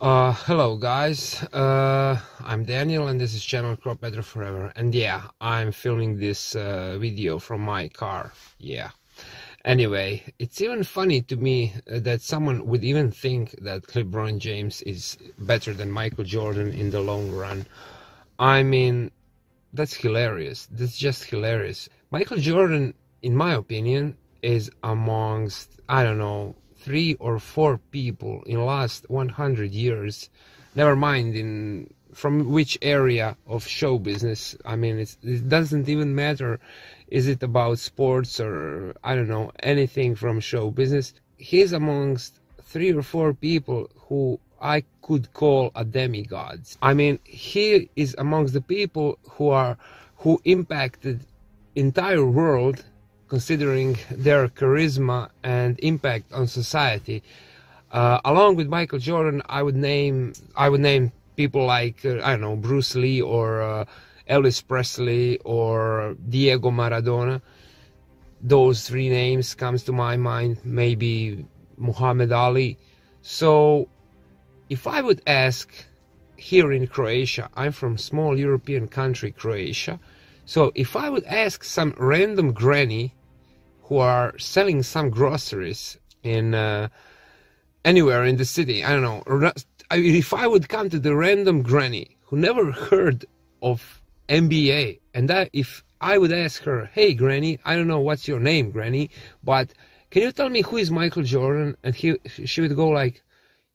Uh, hello guys, uh, I'm Daniel and this is channel Cro Petro Forever and yeah, I'm filming this uh, video from my car, yeah. Anyway, it's even funny to me that someone would even think that LeBron James is better than Michael Jordan in the long run. I mean, that's hilarious, that's just hilarious. Michael Jordan, in my opinion, is amongst, I don't know, three or four people in last 100 years never mind in from which area of show business i mean it doesn't even matter is it about sports or i don't know anything from show business. He's amongst three or four people who i could call a demigods. I mean he is amongst the people who are who impacted entire world considering their charisma and impact on society. Uh, along with Michael Jordan, I would name I would name people like uh, I don't know Bruce Lee or uh, Elvis Presley or Diego Maradona. Those three names comes to my mind. Maybe Muhammad Ali. So, if I would ask here in Croatia, I'm from small European country, Croatia. So if I would ask some random granny who are selling some groceries in uh, anywhere in the city. I don't know. I mean, if I would come to the random granny who never heard of NBA, and that if I would ask her, "Hey, Granny, I don't know what's your name, Granny, but can you tell me who is Michael Jordan?" and he she would go like,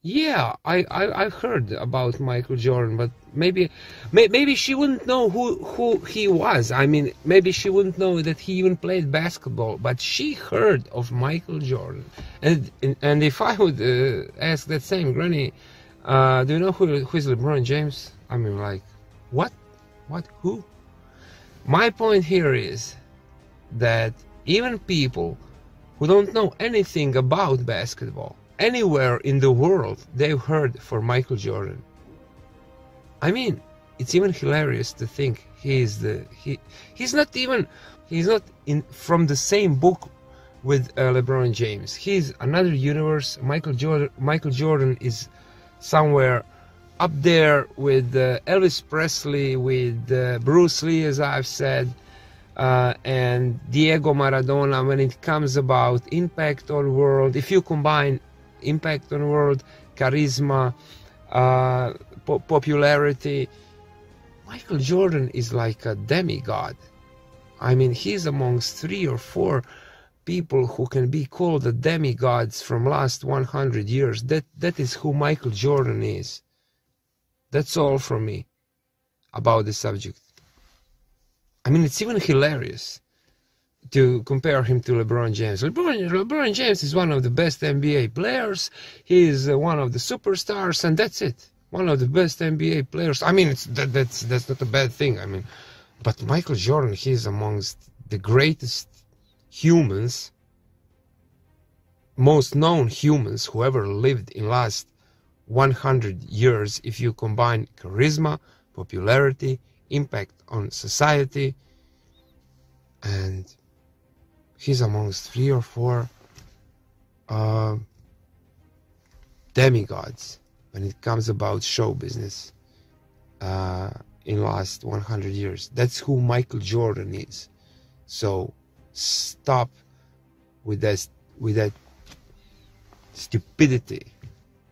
yeah, I, I I heard about Michael Jordan, but maybe maybe she wouldn't know who who he was. I mean, maybe she wouldn't know that he even played basketball, but she heard of Michael Jordan. And and if I would uh, ask that same granny, uh, do you know who who is LeBron James? I mean, like, what, what, who? My point here is that even people who don't know anything about basketball anywhere in the world they've heard for Michael Jordan. I mean, it's even hilarious to think he is the he he's not even he's not in from the same book with uh, LeBron James. He's another universe. Michael Jordan Michael Jordan is somewhere up there with uh, Elvis Presley, with uh, Bruce Lee, as I've said, uh, and Diego Maradona. When it comes about impact on world, if you combine impact on world, charisma, uh, po- popularity. Michael Jordan is like a demigod. I mean, he's amongst three or four people who can be called the demigods from last 100 years. That that is who Michael Jordan is. That's all from me about the subject. I mean, it's even hilarious to compare him to LeBron James. LeBron, LeBron James is one of the best NBA players. He is uh, one of the superstars, and that's it. One of the best NBA players. I mean, that, that's that's not a bad thing. I mean, but Michael Jordan, he is amongst the greatest humans, most known humans who ever lived in last 100 years. If you combine charisma, popularity, impact on society, and he's amongst three or four uh, demigods when it comes about show business uh, in last 100 years. That's who Michael Jordan is. So stop with that with that stupidity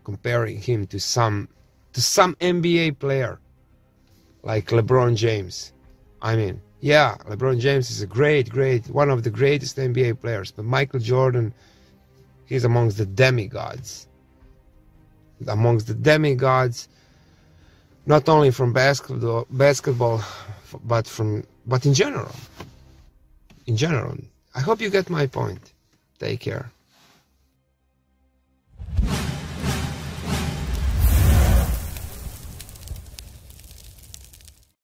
comparing him to some to some NBA player like LeBron James. I mean, yeah, LeBron James is a great, great, one of the greatest NBA players, but Michael Jordan, he's amongst the demigods. Amongst the demigods, not only from basketball, basketball, but from, but in general. In general. I hope you get my point. Take care.